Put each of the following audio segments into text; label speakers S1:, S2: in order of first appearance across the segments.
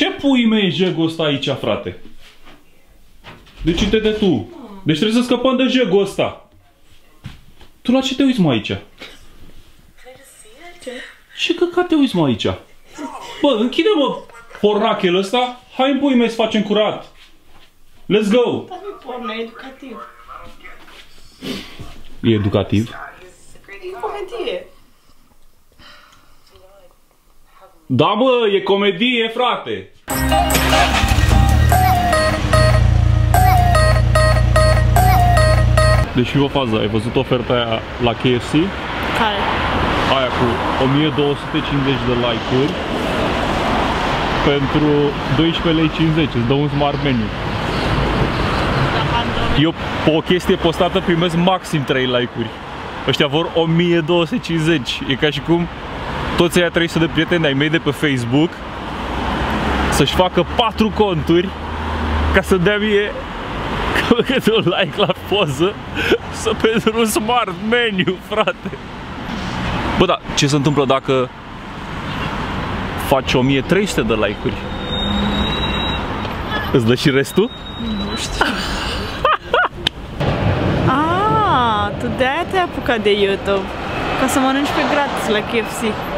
S1: ce pui mei e jegul ăsta aici, frate? Deci uite-te tu. Deci trebuie să scăpăm de jegul ăsta. Tu la ce te uiți, mă, aici?
S2: Ce?
S1: Ce căcat te uiți, mă, aici? Bă, închide-mă pornachelul ăsta. Hai în pui mei să facem curat. Let's go!
S2: Dar nu porno, e educativ.
S1: E educativ.
S2: E comedie.
S1: Da, mă, e comedie, frate. Deci o fază, ai văzut oferta aia la KFC?
S2: Care?
S1: Aia cu 1250 de like-uri pentru 12 lei 50, îți dă un smart menu. Eu pe o chestie postată primesc maxim 3 like-uri. Ăștia vor 1250. E ca și cum toți aia 300 de prieteni ai mei de pe Facebook să-și facă 4 conturi ca să dea mie câte un like la poză să pentru un smart menu, frate. Bă, da, ce se întâmplă dacă faci 1300 de like-uri? Îți dă și restul?
S2: Ah, tu de-aia te-ai apucat de YouTube. Ca să mănânci pe gratis la KFC.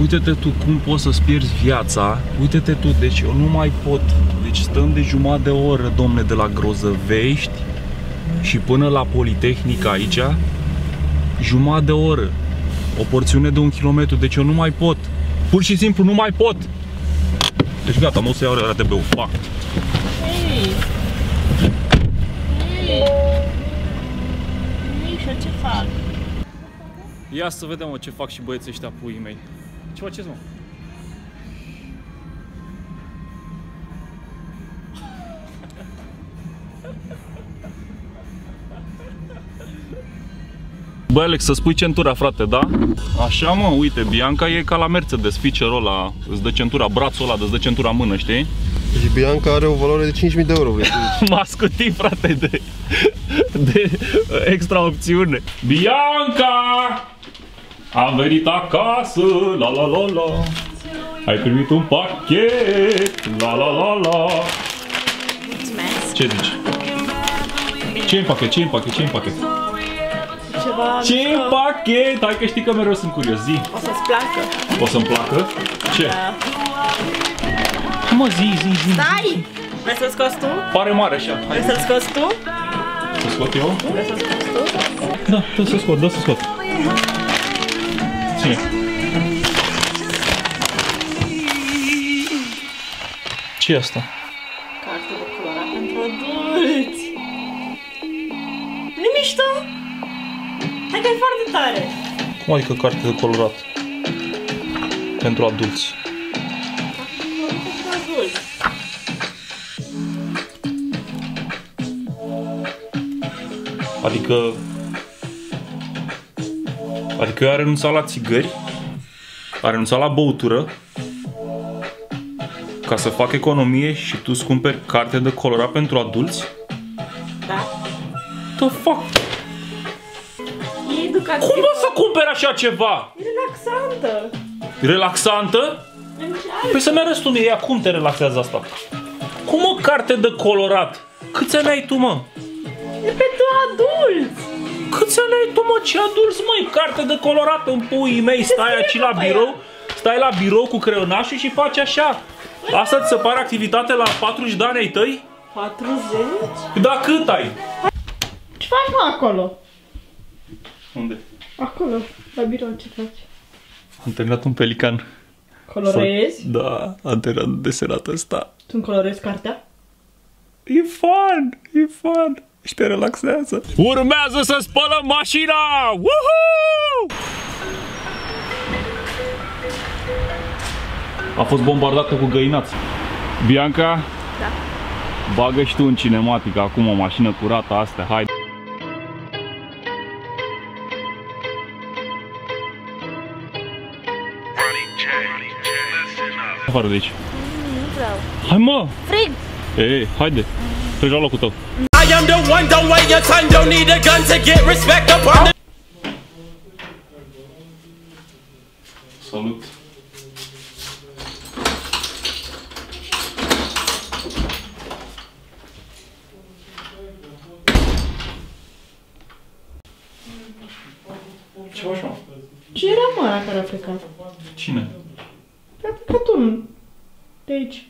S1: Uite-te tu cum poți să-ți pierzi viața. Uite-te tu, deci eu nu mai pot. Deci stăm de jumătate de oră, domne, de la Grozăvești și până la Politehnica aici, jumătate de oră. O porțiune de un kilometru, deci eu nu mai pot. Pur și simplu nu mai pot. Deci gata, mă o să iau RTB-ul. Fac.
S2: Hei! Hei! Mișa, ce fac?
S1: Ia să vedem mă, ce fac și băieții ăștia puii mei. Ce faceți, mă? Bă, Alex, să spui centura, frate, da? Așa, mă, uite, Bianca e ca la Mercedes, feature-ul ăla, îți dă centura, brațul ăla, îți dă centura în mână, știi?
S3: Și Bianca are o valoare de 5.000 de euro, vrei să zici?
S1: M-a scutit, frate, de, de extra opțiune. Bianca! Am venit acasă, la la la la. Ai primit un pachet, la la la la.
S2: Mulțumesc!
S1: Ce zici? ce în pachet? ce în pachet? ce în pachet?
S2: Ceva
S1: ce în
S2: mișto.
S1: pachet? Hai că știi că mereu sunt curios. Zi.
S2: O să-ți placă.
S1: O să-mi placă? Ce?
S2: Da.
S1: Mă, zi, zi, zi.
S2: Stai! Vrei să-l scoți tu?
S1: Pare mare așa. Hai
S2: Vrei să-l scoți tu?
S1: să scot eu.
S2: Vrei să-l scoți tu?
S1: Da, dă să scot, dă să scot. Ține. ce e asta?
S2: Carte de colorat pentru adulți. nu mișto? Hai că e foarte tare.
S1: Cum adică carte de colorat? Pentru adulți. Adică... Adică eu a renunțat la țigări, a renunțat la băutură, ca să fac economie și tu îți cumperi carte de colorat pentru adulți?
S2: Da?
S1: The fuck?
S2: E educativ.
S1: Cum o să cumperi așa ceva?
S2: E relaxantă.
S1: Relaxantă?
S2: Încearcă.
S1: Păi să-mi arăți tu mie, ea cum te relaxează asta? Cum o carte de colorat? Câți ani ai tu, mă?
S2: E pentru adulți.
S1: Câți ani ai tu, mă? Ce adulți, măi? Carte de colorat în puii mei. Stai
S2: scrie
S1: aici la
S2: pe
S1: birou,
S2: ea?
S1: stai la birou cu creionașul și faci așa. Asta ți se pare activitate la 40 de ani ai tăi?
S2: 40?
S1: Da, cât ai?
S2: Ce faci mă acolo?
S1: Unde?
S2: Acolo, la birou, ce faci?
S1: Am terminat un pelican.
S2: Colorezi?
S1: Da, am terminat desenat ăsta.
S2: Tu îmi colorezi cartea?
S1: E fun, e fun. Și te relaxează. Urmează să spălăm mașina! Woohoo! A fost bombardată cu găinați. Bianca?
S2: Da.
S1: Bagă și tu în cinematică acum o mașină curată astea, hai. Afară de aici.
S2: Nu vreau.
S1: Hai mă!
S2: Frig!
S1: Ei, haide! Treci la locul tău.
S4: am the one, don't wait your time, don't need a gun to get respect upon the
S1: Salute.
S2: Ce faci, mă? Ce care a plecat?
S1: Cine?
S2: A plecat de aici.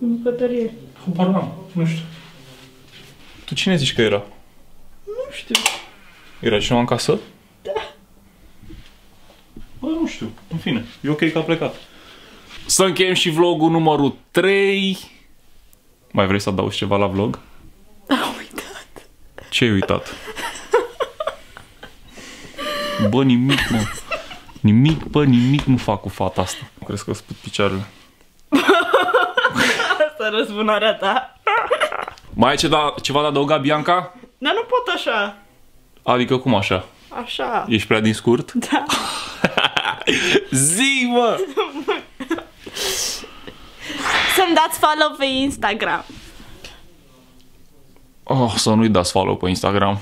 S2: În bucătărie.
S1: Nu știu. Tu cine zici că era?
S2: Nu știu.
S1: Era cineva în casă? Da. Bă, nu știu. În fine, e ok că a plecat. Să încheiem și vlogul numărul 3. Mai vrei să adaugi ceva la vlog?
S2: Am uitat.
S1: Ce ai uitat? Bă, nimic, mă. Nimic, bă, nimic nu fac cu fata asta. Crezi că sput picioarele.
S2: Asta răzbunarea ta.
S1: Mai ai ceva, ceva de adăugat, Bianca?
S2: Dar nu pot așa.
S1: Adică cum așa?
S2: Așa.
S1: Ești prea din scurt?
S2: Da.
S1: Zi, mă!
S2: Să-mi dați follow pe Instagram.
S1: Oh, să nu-i dați follow pe Instagram.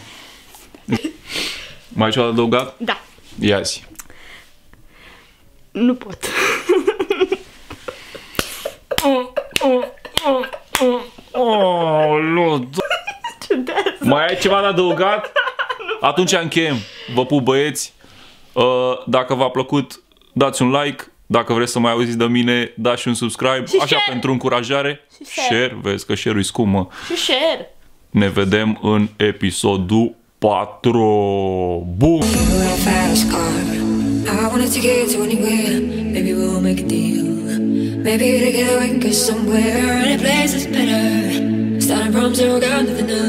S1: Mai ai ceva de adăugat?
S2: Da.
S1: Ia zi.
S2: Nu pot.
S1: Oh, nu,
S2: Ciudez.
S1: Mai ai ceva de adăugat? Atunci încheiem. Vă pup băieți. Uh, Dacă v-a plăcut, dați un like. Dacă vreți să mai auziți de mine, dați și un subscribe.
S2: Și
S1: Așa
S2: share.
S1: pentru încurajare.
S2: Și share.
S1: Vezi că share-ul e scump, mă.
S2: Și share.
S1: Ne vedem în episodul 4. Bum!
S5: We're a fast car. I wanted to get to anywhere. Maybe we'll make a deal. Maybe together we can go somewhere. Any place is better. Starting from zero, got nothing to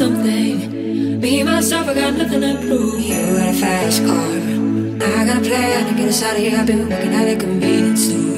S5: something. Me, myself, I got nothing to prove. You got a fast car. I got a plan to get us out of here. I've been working at a convenience store.